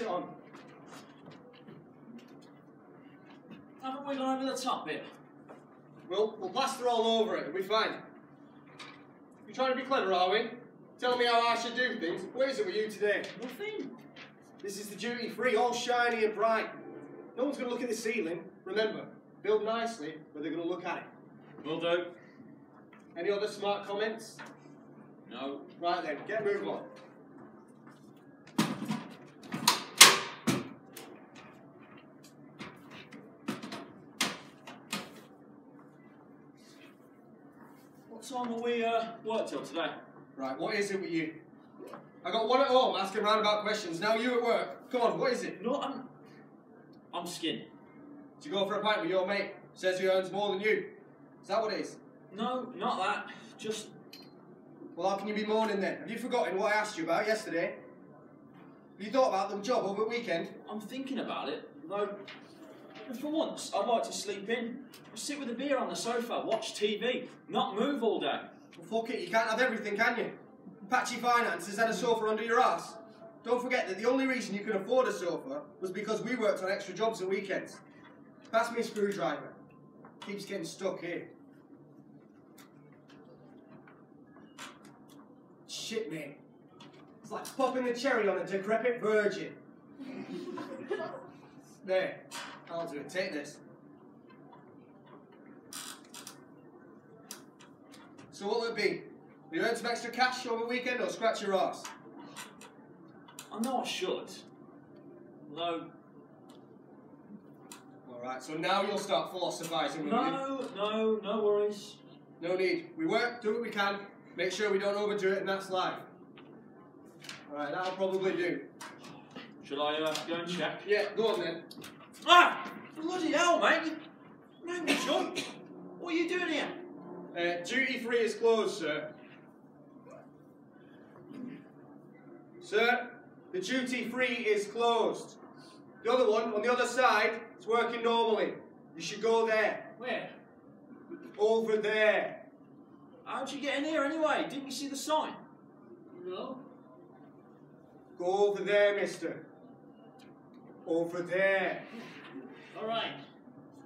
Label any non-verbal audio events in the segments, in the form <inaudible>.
it on. Haven't we gone over the top bit? We'll, we'll plaster all over it, it'll be fine. You're trying to be clever, are we? Tell me how I should do things? Where is it with you today? Nothing. This is the duty free, all shiny and bright. No one's going to look at the ceiling. Remember, build nicely, but they're going to look at it. Will do. Any other smart comments? No. Right then, get moving on. What time will we uh, work till today? Right, what is it with you? I got one at home asking roundabout questions. Now you at work. Come on, what is it? No, I'm. I'm skin. Do you go for a pint with your mate? Says he earns more than you. Is that what it is? No, not that. Just. Well, how can you be moaning then? Have you forgotten what I asked you about yesterday? Have you thought about the job over the weekend? I'm thinking about it. Though, for once, I'd like to sleep in. Sit with a beer on the sofa, watch TV, not move all day. Well, fuck it, you can't have everything, can you? Patchy Finances had a sofa under your ass. Don't forget that the only reason you could afford a sofa was because we worked on extra jobs at weekends. Pass me a screwdriver. Keeps getting stuck here. Shit, mate. It's like popping a cherry on a decrepit virgin. <laughs> there. I'll do it. Take this. So what will it be? Will you earn some extra cash over the weekend or scratch your ass? I know I should. No, Alright, so now you'll start me. no, no, no worries. No need. We work, do what we can, make sure we don't overdo it, and that's life. Alright, that'll probably do. Shall I uh, go and check? Yeah, go on then. Ah! Bloody hell, mate! You made me jump. What are you doing here? Uh, duty free is closed, sir. Sir, the duty free is closed. The other one, on the other side, is working normally. You should go there. Where? Over there. How'd you get in here anyway? Didn't you see the sign? No? Go over there, mister. Over there. All right.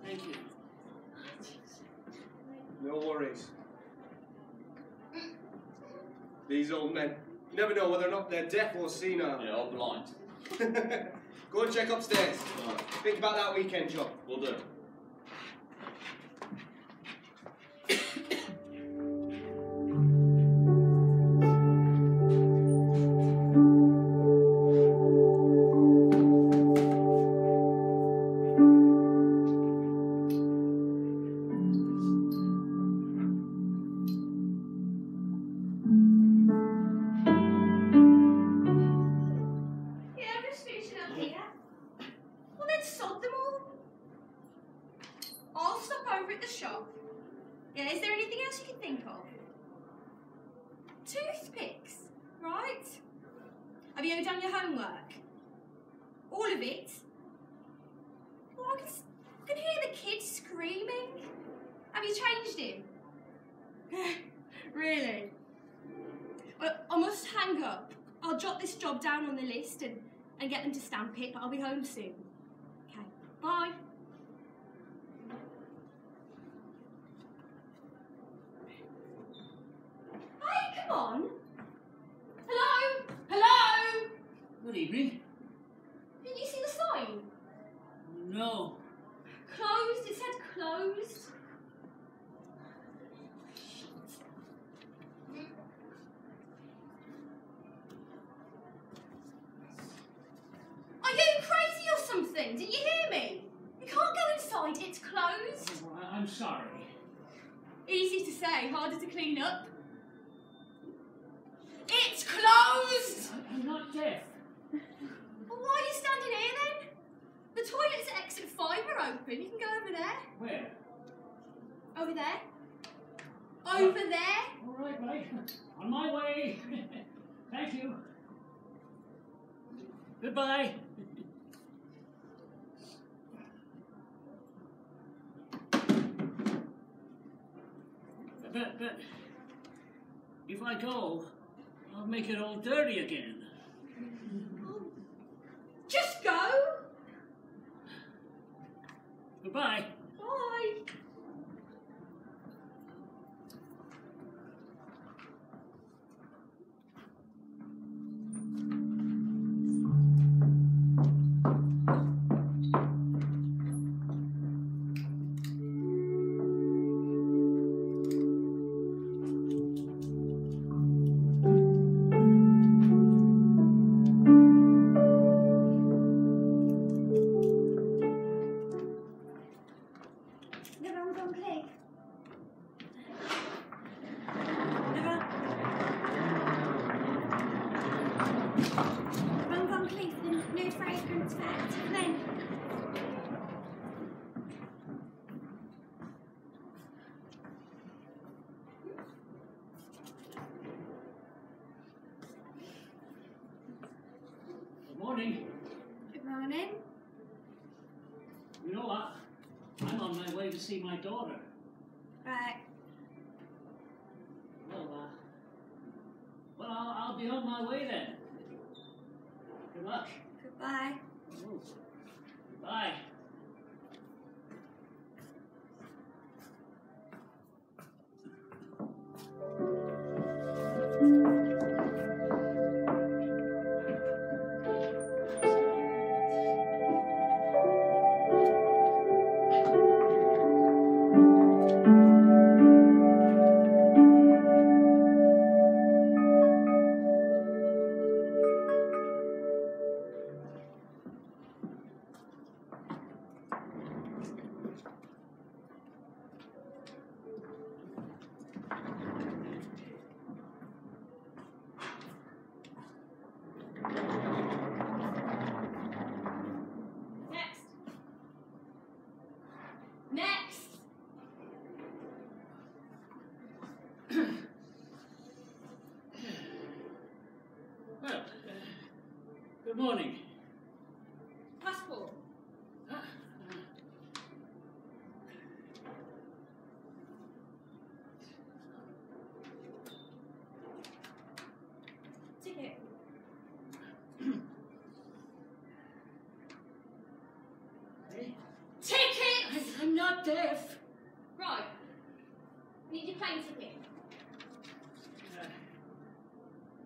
Thank you. No worries. These old men. You never know whether or not they're deaf or senile. Yeah, I'm blind. <laughs> Go and check upstairs. Alright, Think about that weekend job. we'll do. Good evening. Did you see the sign? No. Closed. It said closed. Are you crazy or something? Did you hear me? You can't go inside. It's closed. Oh, I- I'm sorry. Easy to say, harder to clean up. It's closed! I- I'm not deaf. Well, why are you standing here then? The toilets at exit 5 are open. You can go over there. Where? Over there. Over there. All right, right. On my way. Thank you. Goodbye. But, but, Go, oh, I'll make it all dirty again. Morning. Passport. Ticket. Ticket. I'm not deaf. Right. Need your plane ticket.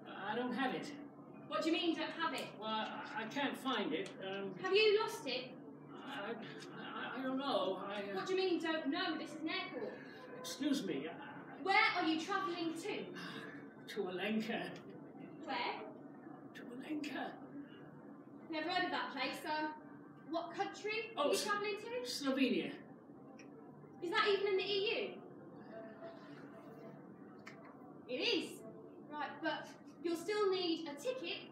Uh, I don't have it. What do you mean you don't have it? Well, I, I can't find it. Um, Have you lost it? I, I, I don't know. I, uh, What do you mean you don't know? This is an airport. excuse me. Uh, Where are you travelling to? to Alenka. Where? To Alenka. Never heard of that place, so what country Oh, are you travelling to? Slovenia. Is that even in the EU? It is. Right, but you'll still need a ticket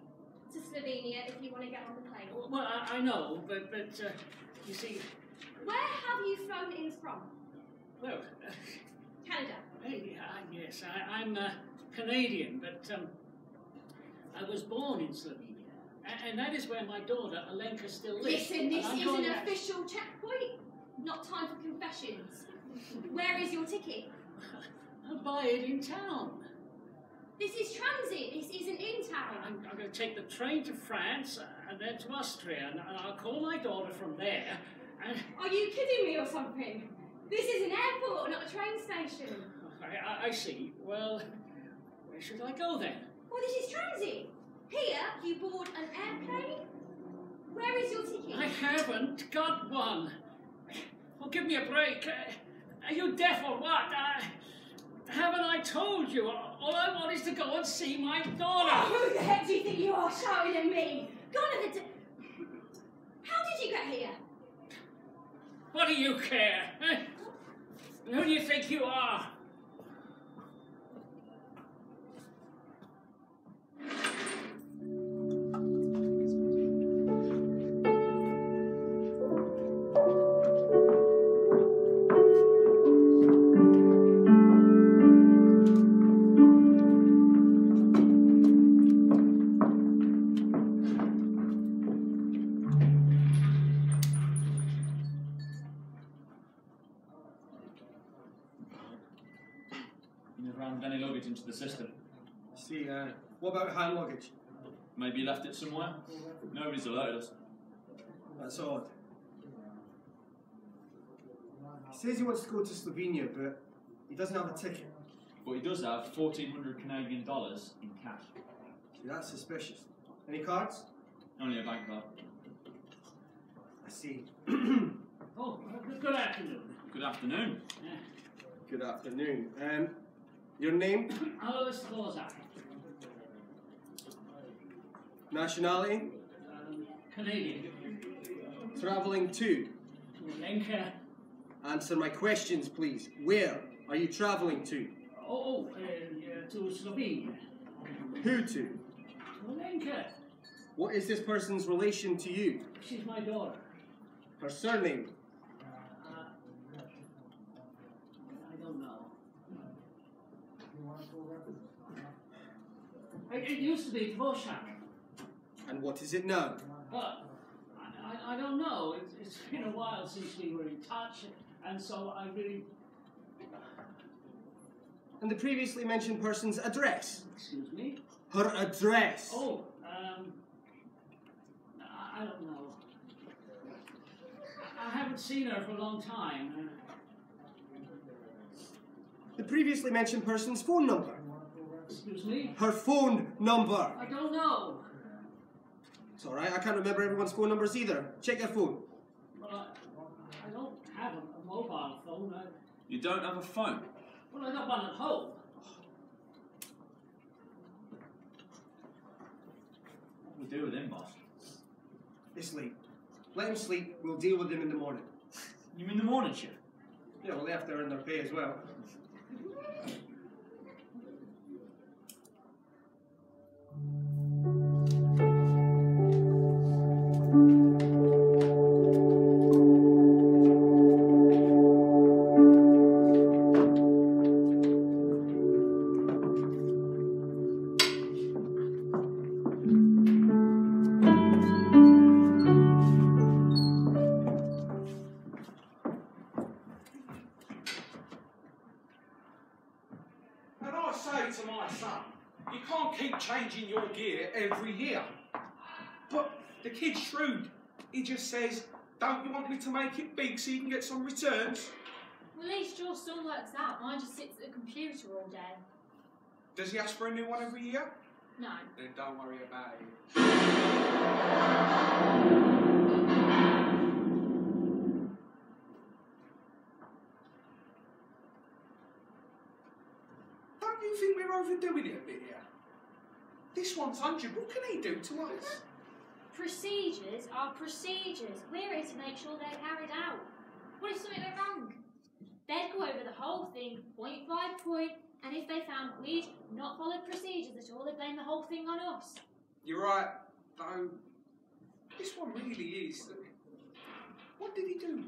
to Slovenia if you want to get on the plane. Well, I, I know, but but uh, you see, Where have you flown in from? well, uh, Canada. <laughs> hey, I, yes, I, I'm uh, Canadian, but um, I was born in Slovenia, and that is where my daughter Alenka still lives. Listen, this is an back- official checkpoint. Not time for confessions. Where is your ticket? <laughs> I'll buy it in town. This is transit. This isn't in town. I'm, I'm going to take the train to France uh, and then to Austria, and, and I'll call my daughter from there. And Are you kidding me or something? This is an airport, not a train station. I, I, I see. Well, where should I go then? Well, this is transit. Here, you board an airplane. Where is your ticket? I haven't got one. Well, give me a break. Uh, Are you deaf or what? Uh, haven't I told you? All I want is to go and see my Oh, daughter. who the heck do you think you are shouting at me? Gone are the. How did you get here? What do you care? eh? Who do you think you are? Maybe you left it somewhere? Nobody's alerted us. That's odd. He says he wants to go to Slovenia, but he doesn't have a ticket. But he does have 1,400 Canadian dollars in cash. See, that's suspicious. Any cards? Only a bank card. I see. Oh, good afternoon. Good afternoon. Yeah. Good afternoon. Um, your name, Alois Kozak, nationality, um, Canadian. traveling to. Lenka. Answer my questions, please. Where are you traveling to? Oh, oh uh, uh, to Slovenia. Who to? To Lenka. What is this person's relation to you? She's my daughter. Her surname? Uh, I don't know. It, it used to be Dvorzac, And what is it now? but I, I, don't know. It, it's been a while since we were in touch, and so I really. And the previously mentioned person's address? Excuse me? Her address? Oh, um. I, don't know. I, haven't seen her for a long time. The previously mentioned person's phone number? excuse me? Her phone number? I don't know. It's alright, I can't remember everyone's phone numbers either. Check your phone. Well, I, I don't have a, a mobile phone. I, You don't have a phone? well, I got one at home. What do we do with him, boss? He's sleep. Let him sleep, we'll deal with him in the morning. You mean the morning shift? Yeah, well, they have to earn their pay as well. <laughs> At still works out. Mine just sits at the computer all day. Does he ask for a new one every year? No. Then don't worry about it. Don't you think we're overdoing it a bit here? This one's 100, what can he do to us? Procedures are procedures. We're here to make sure they're carried out. What if something went wrong? They'd go over the whole thing, point by point, and if they found we'd not followed procedures at all, they'd blame the whole thing on us. You're right, though. This one really is. Uh, what did he do?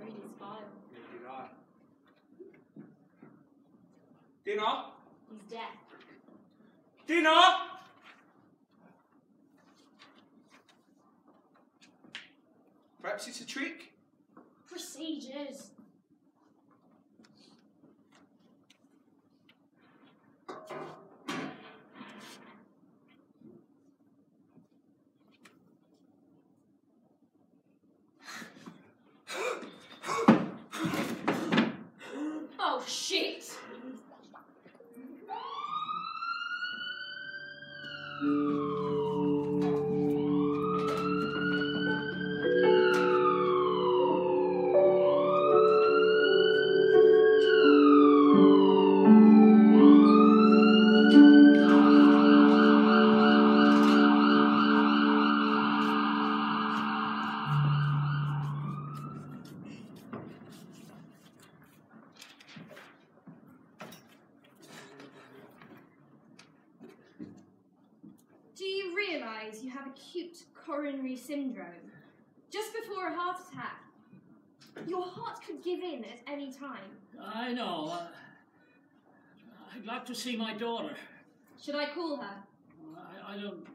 Read his file. Did I? Dinner? He's deaf. Dinner! Perhaps it's a trick? Procedures. Mm-hmm.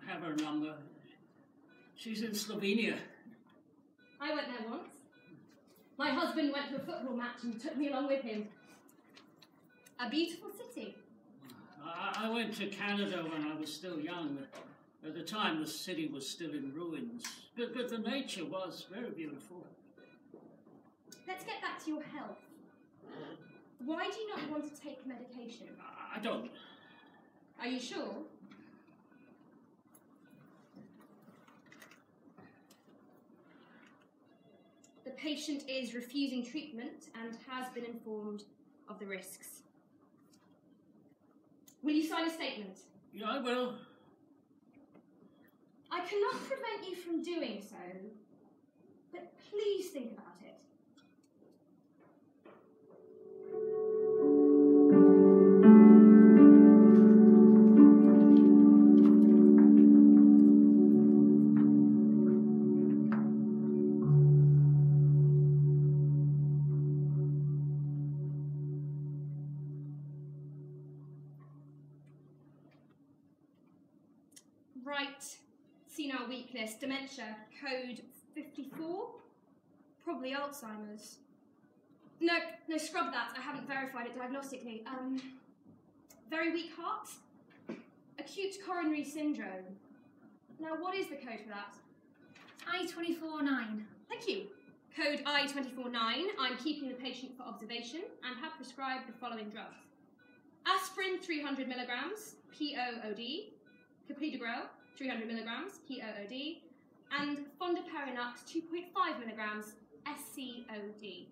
Have her number. She's in Slovenia. I went there once. My husband went to a football match and took me along with him. A beautiful city. I, I went to Canada when I was still young. At the time, the city was still in ruins, but, but the nature was very beautiful. Let's get back to your health. Why do you not want to take medication? I, I don't. Are you sure? The patient is refusing treatment and has been informed of the risks. Will you sign a statement? Yeah, I will. I cannot prevent you from doing so, but please think about code 54, probably Alzheimer's. No, no, scrub that. I haven't verified it diagnostically. Um, very weak heart, acute coronary syndrome. Now, what is the code for that? I-24-9. Thank you. Code I249. I'm keeping the patient for observation and have prescribed the following drugs aspirin 300 milligrams, POOD, clopidogrel 300 milligrams, POOD, and fondaparinux 2.5 milligrams, SCOD.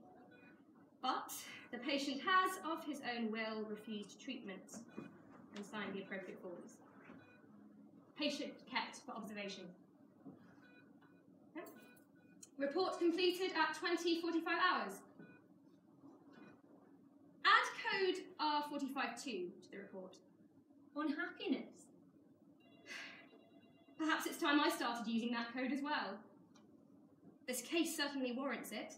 But the patient has, of his own will, refused treatment and signed the appropriate forms. Patient kept for observation. Okay. Report completed at 20.45 hours. Add code R452 to the report. Unhappiness. Perhaps it's time I started using that code as well. This case certainly warrants it.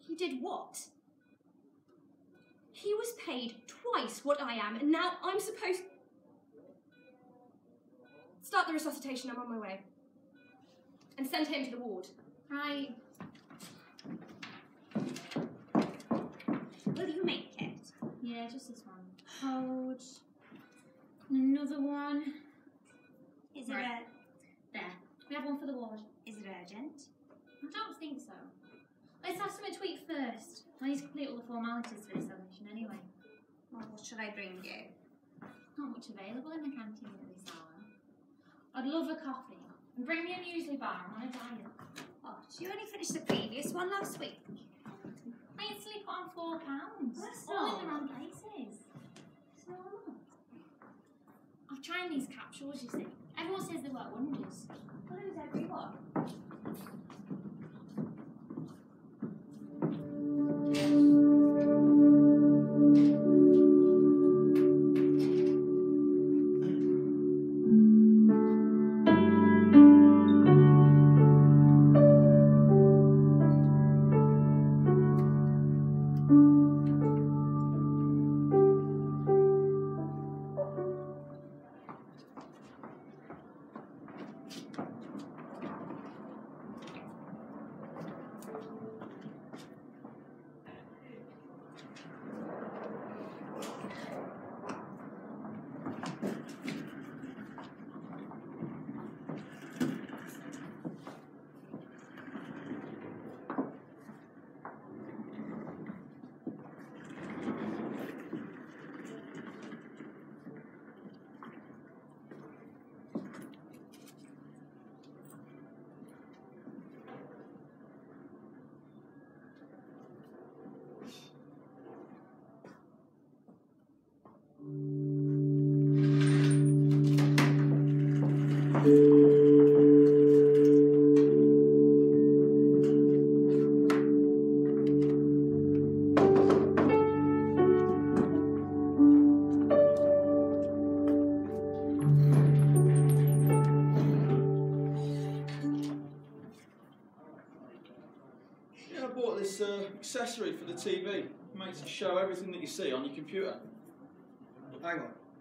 He did what? He was paid twice what I am, and now I'm supposed. To start the resuscitation, I'm on my way. And send him to the ward. Right. Will you make it? Yeah, just this one. Code. Another one. Is it Right. There. We have one for the ward. is it urgent? I don't think so. Let's have something tweaked first. I need to complete all the formalities for this admission anyway. Well, what should I bring you? Not much available in the canteen at this hour. I'd love a coffee. And bring me a muesli bar. I'm on a diet. Oh, what? You only finished the previous one last week. I instantly put on four pounds. That's all in not- the wrong places. It's. I've tried these capsules, you see. Everyone says they work wonders. Well, who's everyone? Yeah,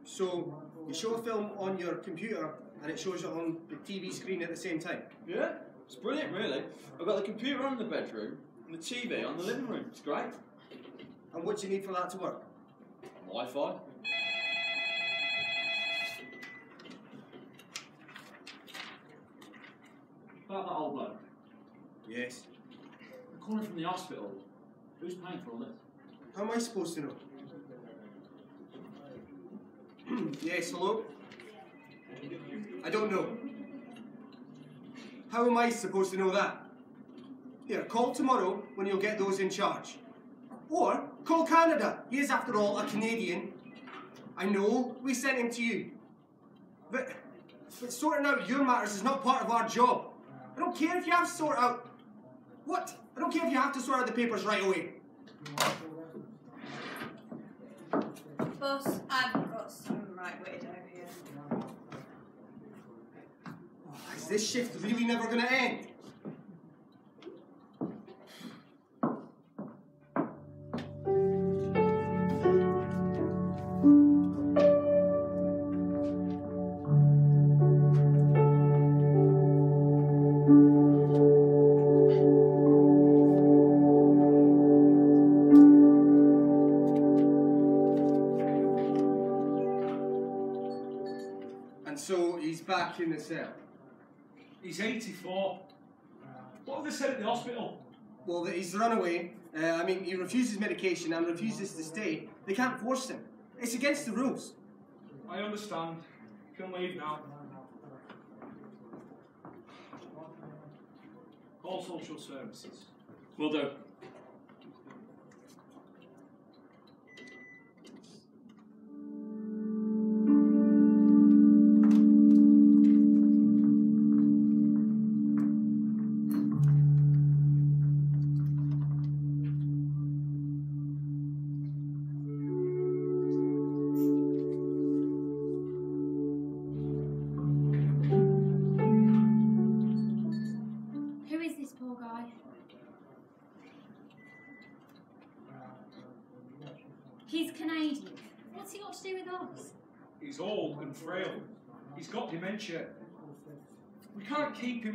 So you show a film on your computer and it shows it on the TV screen at the same time. Yeah? It's brilliant, really. I've got the computer on the bedroom and the TV on the living room. It's great. And what do you need for that to work? Wi-Fi. About that old bloke. Yes. I'm calling from the hospital. Who's paying for all this? How am I supposed to know? Hmm, yes, hello? I don't know. How am I supposed to know that? Here, call tomorrow when you'll get those in charge. Or call Canada. He is, after all, a Canadian. I know, we sent him to you. But, but sorting out your matters is not part of our job. I don't care if you have to sort out. What? I don't care if you have to sort out the papers right away. Boss, I've right down here. Is this shift really never to end? Back in the cell. He's 84. What have they said at the hospital? Well, he's run away. Uh, I mean, he refuses medication and refuses to stay. They can't force him. It's against the rules. I understand. Can leave now. Call social services. Will do.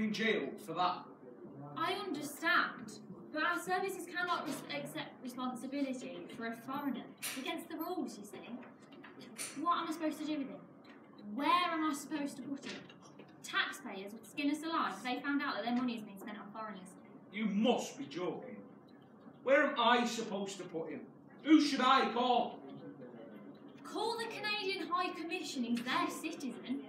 Him in jail for that. I understand, but our services cannot res- accept responsibility for a foreigner. It's against the rules, you see. What am I supposed to do with him? Where am I supposed to put him? Taxpayers would skin us alive if they found out that their money is being spent on foreigners. You must be joking. Where am I supposed to put him? Who should I call? Call the Canadian High Commission, he's their citizen.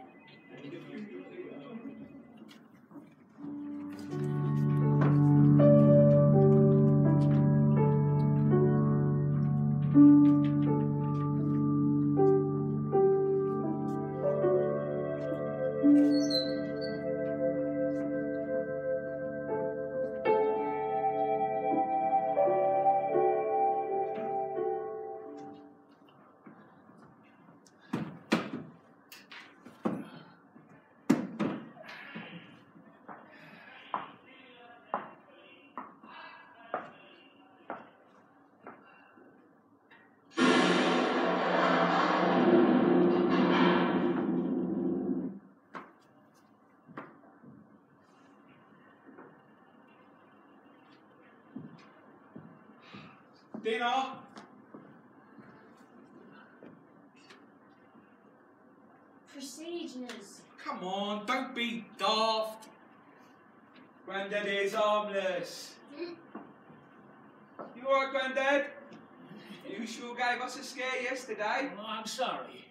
I'm sorry.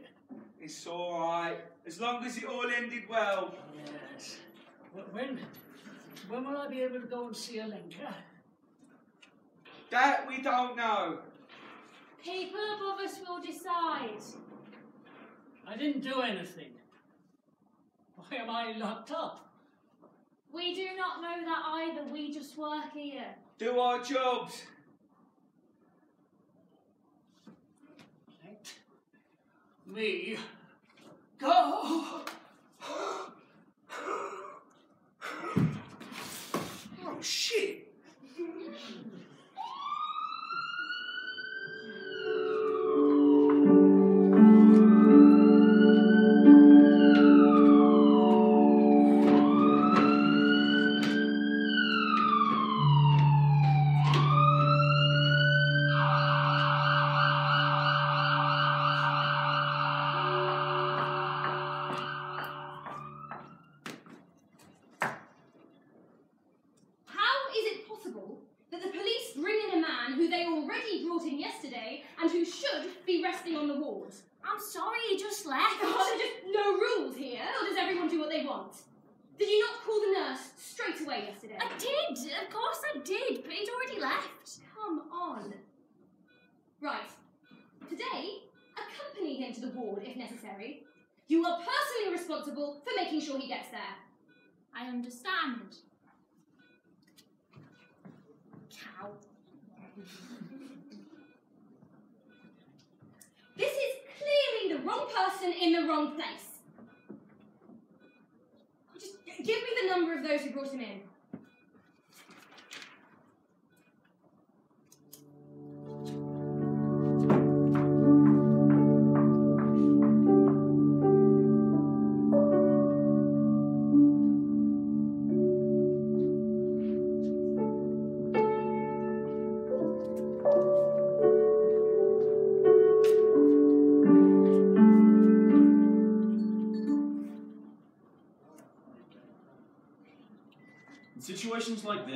It's alright, as long as it all ended well. Yes. Wh- When, when will I be able to go and see Alenka? That we don't know. People above us will decide. I didn't do anything. Why am I locked up? We do not know that either, we just work here. Do our jobs. Me go. Oh shit! Responsible for making sure he gets there. I understand. Cow. This is clearly the wrong person in the wrong place. Just give me the number of those who brought him in. In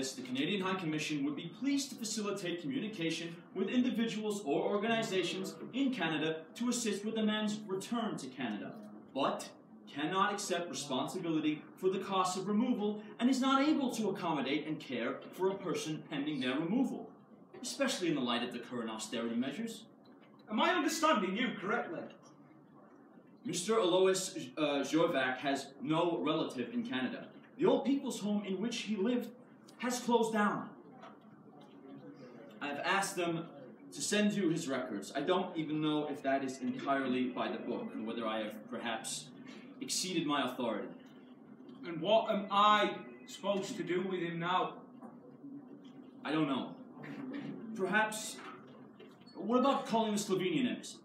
this, the Canadian High Commission would be pleased to facilitate communication with individuals or organizations in Canada to assist with a man's return to Canada, but cannot accept responsibility for the cost of removal and is not able to accommodate and care for a person pending their removal, especially in the light of the current austerity measures. Am I understanding you correctly? Mr. Alois uh, Dvorzac has no relative in Canada. The old people's home in which he lived has closed down. I've asked them to send you his records. I don't even know if that is entirely by the book, and whether I have perhaps exceeded my authority. And what am I supposed to do with him now? I don't know. Perhaps. What about calling the Slovenian embassy?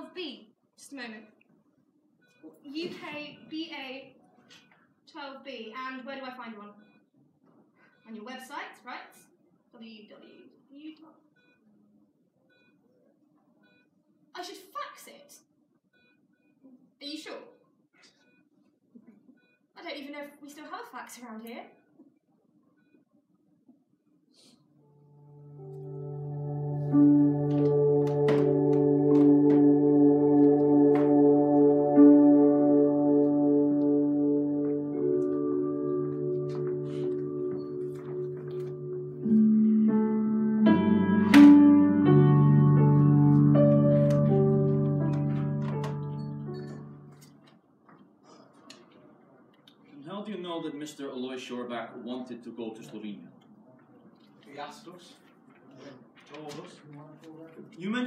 12B. Just a moment. UK BA 12B. And where do I find one? On your website, right? www. I should fax it. Are you sure? I don't even know if we still have a fax around here. And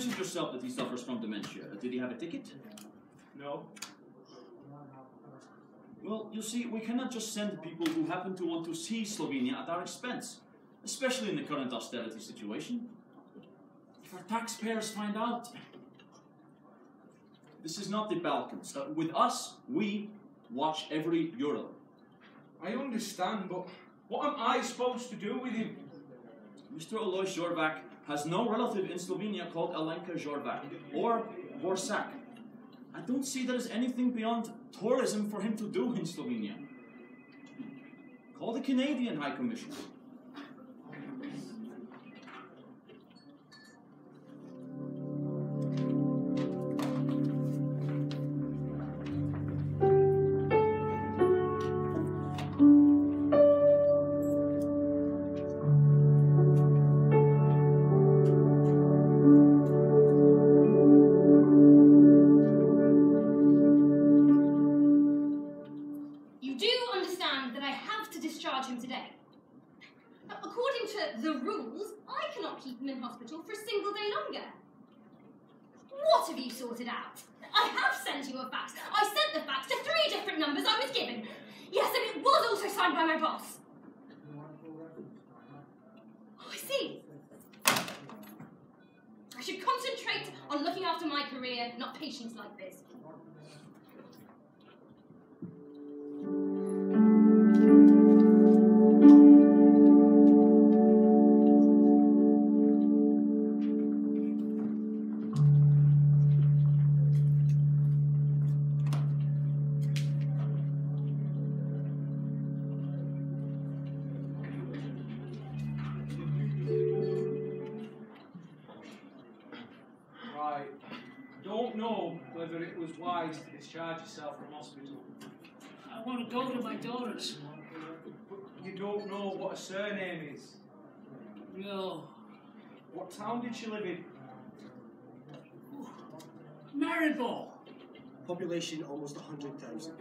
mentioned yourself that he suffers from dementia. Did he have a ticket? No. Well, you see, we cannot just send people who happen to want to see Slovenia at our expense, especially in the current austerity situation. If our taxpayers find out, this is not the Balkans. Uh, with us, we watch every euro. I understand, but what am I supposed to do with him? Mr. Alois Dvorzac has no relative in Slovenia called Alenka Jorvac or Borsak. I don't see there is anything beyond tourism for him to do in Slovenia. Call the Canadian High hospital for a single day longer. What have you sorted out? I have sent you a fax. I sent the fax to three different numbers I was given. Yes, and it was also signed by my boss. Oh, I see. I should concentrate on looking after my career, not patients like this. I want to go to my daughter's. You don't know what a surname is. No. What town did she live in? Maribor. Population almost 100,000.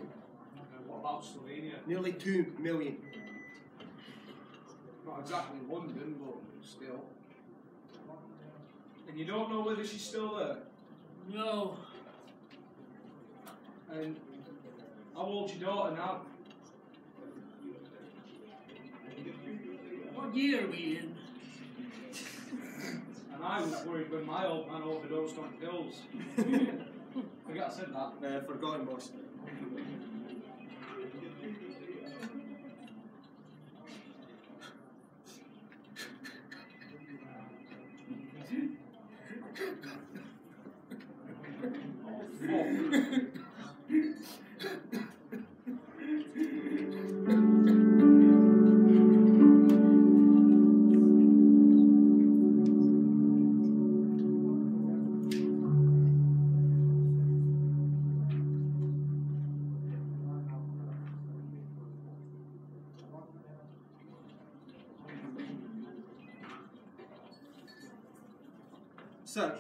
What about Slovenia? Nearly 2 million. Not exactly London, but still. And you don't know whether she's still there? No. And how old's your daughter now? What year are we in? <laughs> And I was worried when my old man overdosed on pills. Forgot <laughs> I said that. Uh, forgotten, boss.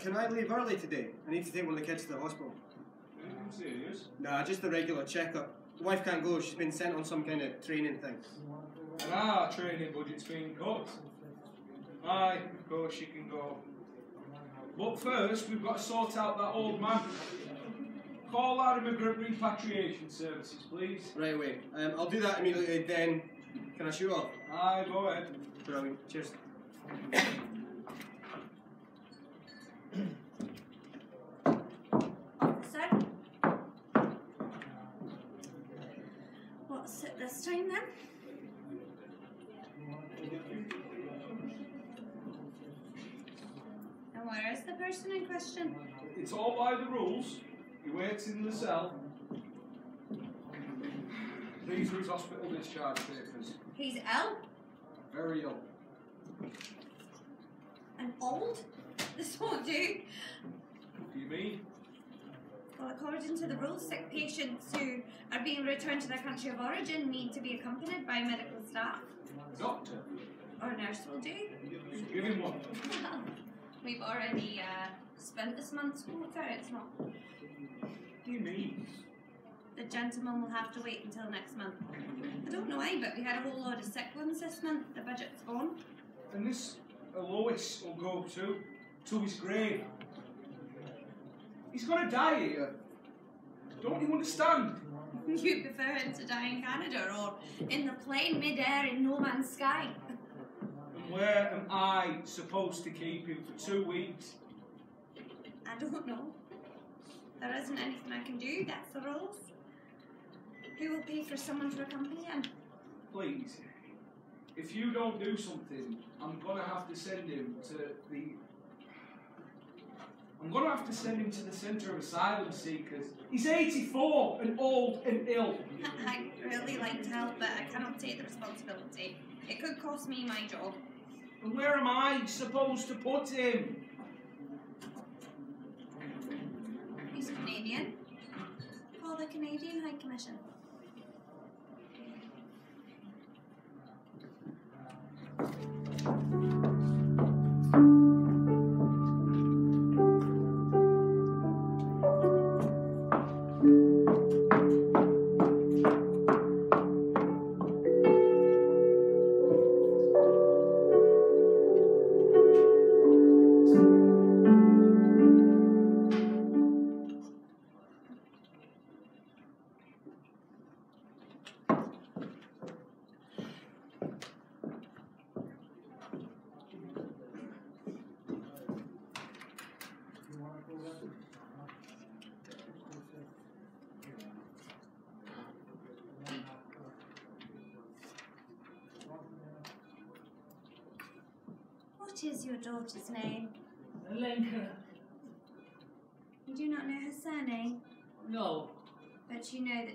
Can I leave early today? I need to take one of the kids to the hospital. Anything serious? Nah, just a regular checkup. The wife can't go, she's been sent on some kind of training thing. And our training budget's been cut. Aye, of course she can go. But first, we've got to sort out that old man. Call our immigrant repatriation services, please. Right away. Um, I'll do that immediately, then can I shoot off? Aye, go ahead. Brilliant. Cheers. What's it time then? And where is the person in question? It's all by the rules. He waits in the cell. These are his hospital discharge papers. He's ill Very ill. and old. <laughs> This won't do. What do you mean? Well, according to the rules, sick patients who are being returned to their country of origin need to be accompanied by medical staff. Doctor. Or nurse will do. Give him one. <laughs> We've already uh, spent this month's quota. It's not. What do you mean? The gentleman will have to wait until next month. I don't know why, but we had a whole lot of sick ones this month. The budget's gone. And this Alois will go to to his grave. He's gonna die here. Don't you understand? You prefer him to die in Canada or in the plane mid-air in no man's sky? Where am I supposed to keep him for two weeks? I don't know. There isn't anything I can do. That's the rules. Who will pay for someone to accompany him? Please. If you don't do something, I'm gonna have to send him to the. I'm going to have to send him to the centre of asylum seekers. He's 84 and old and ill. <laughs> I'd really like to help, but I cannot take the responsibility. It could cost me my job. And where am I supposed to put him? He's Canadian. For the Canadian High Commission.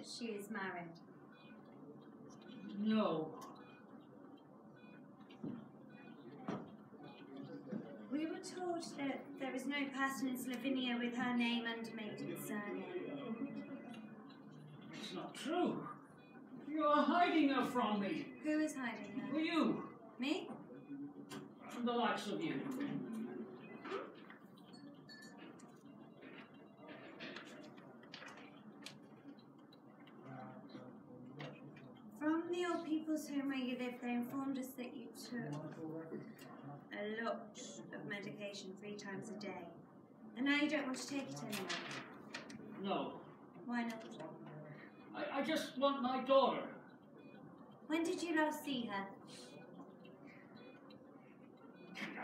She is married. no. We were told that there is no person in Slovenia with her name and maiden surname. It's not true. You are hiding her from me. Who is hiding Who her? you? Me? From the likes of you. From the old people's home where you live, they informed us that you took a lot of medication three times a day. And now you don't want to take it anymore. No. Why not? I, I just want my daughter. When did you last see her?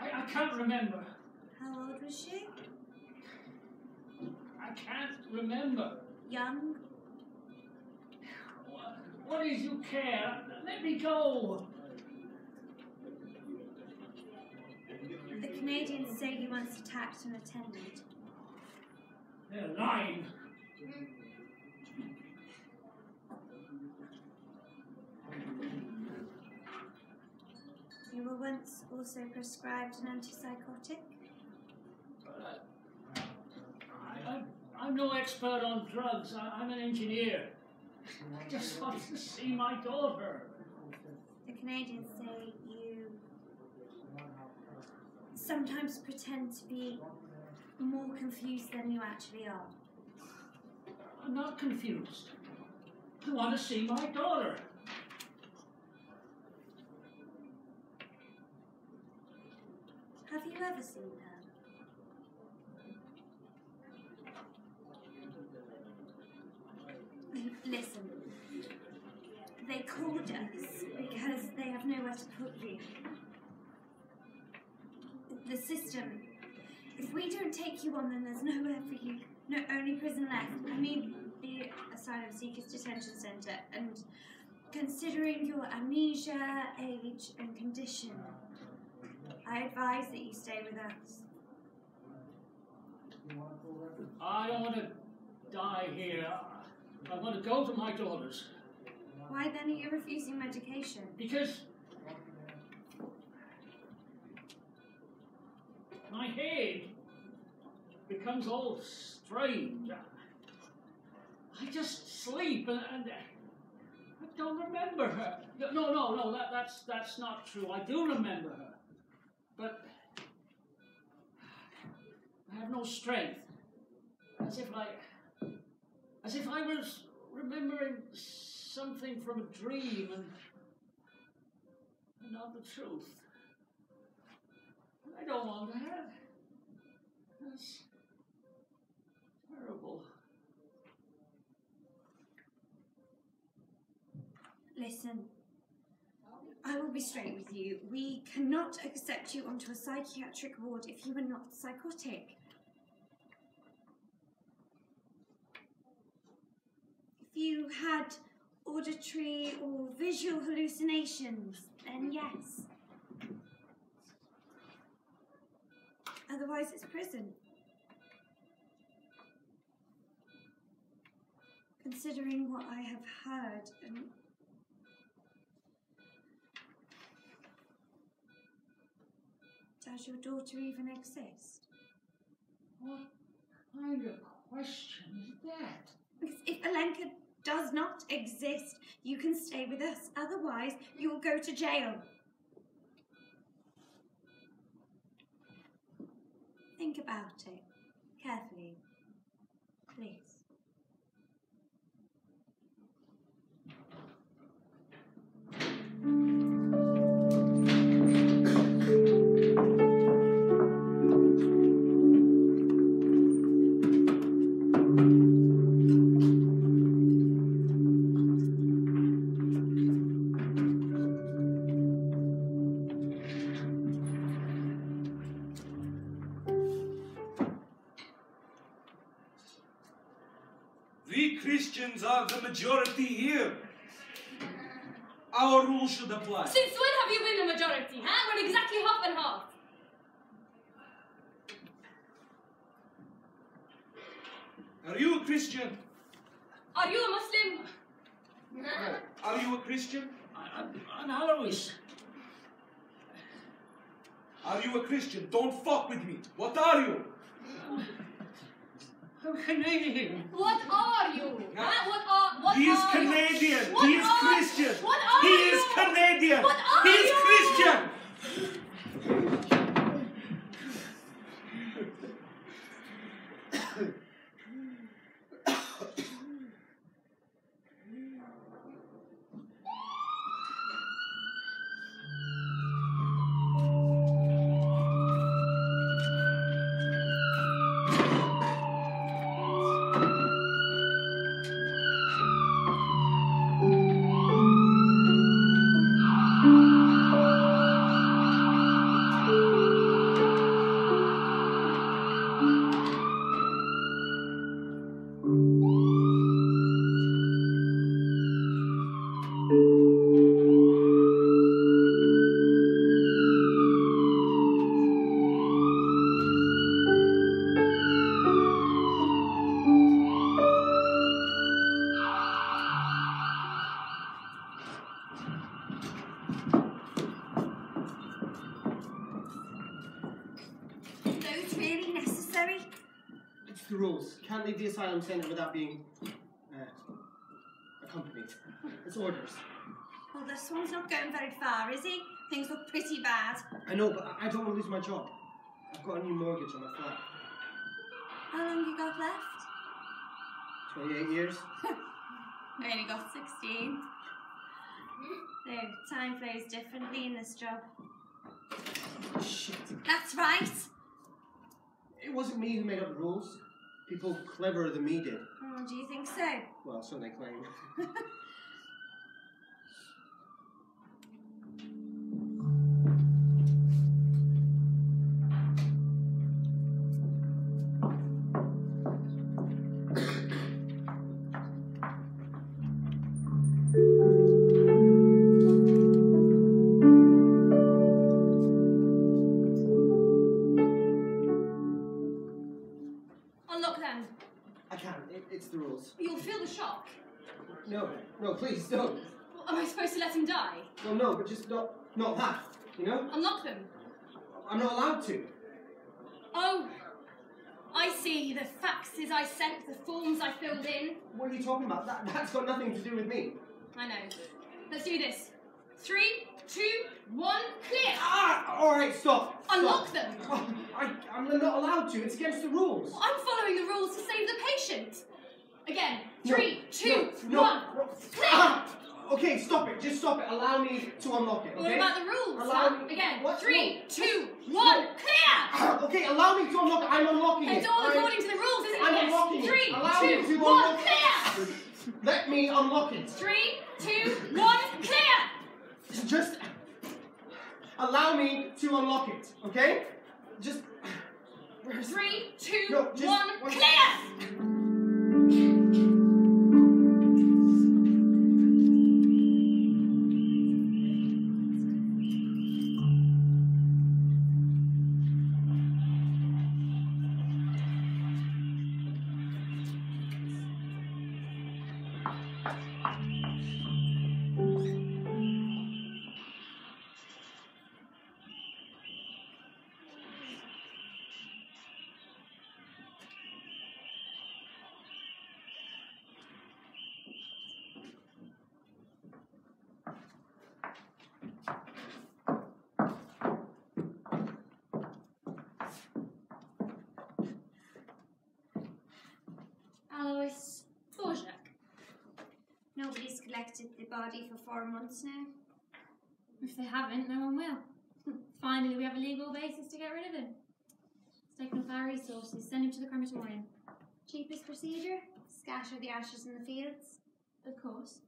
I, I can't remember. How old was she? I can't remember. Young? What, is you care? Let me go. The Canadians say you once attacked an attendant. They're lying. You were once also prescribed an antipsychotic. But I, I'm no expert on drugs. I, I'm an engineer. I just want to see my daughter. The Canadians say you sometimes pretend to be more confused than you actually are. I'm not confused. I want to see my daughter. Have you ever seen her? Listen, they called us because they have nowhere to put you. The system, if we don't take you on, then there's nowhere for you. No, only prison left. I mean, the Asylum Seekers Detention Centre. And considering your amnesia, age, and condition, I advise that you stay with us. I don't want to die here. I want to go to my daughter's Why then are you refusing medication? because my head becomes all strange. I just sleep and, and I don't remember her. No, no, no, that, that's that's not true. I do remember her, but I have no strength. As if I, as if I was remembering something from a dream and, not the truth. I don't want that. That's terrible. Listen, I will be straight with you. We cannot accept you onto a psychiatric ward if you are not psychotic. You had auditory or visual hallucinations, then yes. Otherwise, it's prison. Considering what I have heard and Does your daughter even exist? What kind of question is that? Because if Alenka does not exist, you can stay with us. Otherwise, you will go to jail. Think about it carefully, Are you a Christian? Don't fuck with me. What are you? I'm Canadian. What are you? Huh? What are what He is are you? Canadian. What He is are- Christian. What are He you? is Canadian. What are He is you? Christian. Asylum centre without being uh, accompanied. It's orders. Well, this one's not going very far, is he? Things look pretty bad. I know, but I don't want to lose my job. I've got a new mortgage on my flat. How long you got left? 28 years. <laughs> I only got 16. No, time flows differently in this job. Shit. That's right. It wasn't me who made up the rules. People cleverer than me did. Oh, do you think so? Well, so they claim. <laughs> I'm not allowed to. Oh, I see. The faxes I sent, the forms I filled in. What are you talking about? That, that's got nothing to do with me. I know. Let's do this. Three, two, one, clear. Ah! All right, stop. stop. Unlock them. Oh, I, I'm not allowed to. It's against the rules. I'm following the rules to save the patient. Again. No, two, no, one. no, no. Clear. Ah! Okay, stop it. Just stop it. Allow me to unlock it. What about the rules? Allow huh? me- Again. What? Three, No. two, one, clear. <clears throat> Okay, allow me to unlock it. I'm unlocking it. It's all according to the rules, isn't I'm it? unlocking it. Three, Allow me to one, unlock clear. <laughs> Let me unlock it. Three, two, one, clear. Just allow me to unlock it. Okay? Just. Three, two, No, just one- clear. For four months now. If they haven't, no one will. <laughs> Finally, we have a legal basis to get rid of him. Take off our resources, send him to the crematorium. Cheapest procedure? Scatter the ashes in the fields. Of course.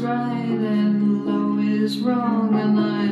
Right and low is wrong, and I